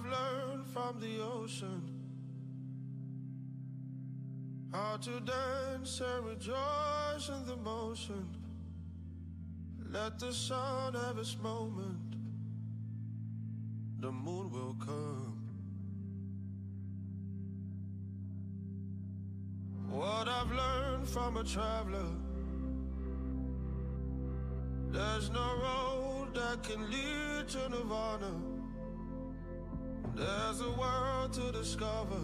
I've learned from the ocean. How to dance and rejoice in the motion. Let the sun have its moment. The moon will come. What I've learned from a traveler. There's no road that can lead to nirvana There's a world to discover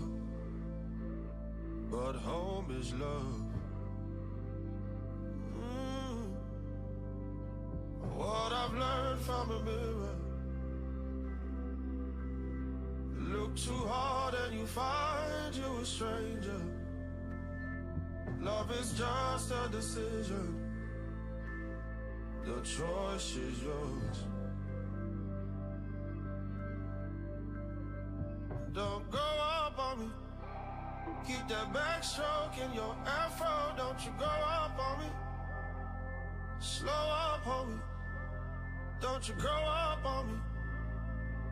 But home is love. Mm. What I've learned from a mirror Look too hard and you find you a stranger. Love is just a decision. The choice is yours Don't go up on me. Keep that backstroke in your afro. Don't you go up on me. Slow up, homie. Don't you go up on me.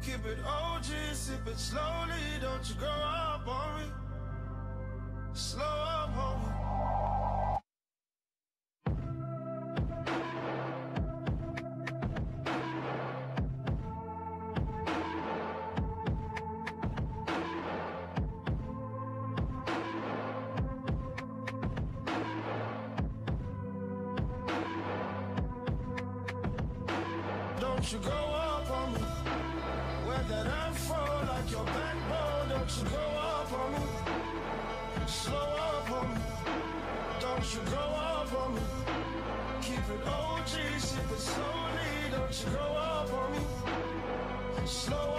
Keep it OG, sip it slowly. Don't you go up on me. Slow up, Don't you go up on me. Wear that afro like your backbone Don't you go up on me. Slow up on me. Don't you go up on me. Keep it OG, sip it slowly Don't you go up on me. Slow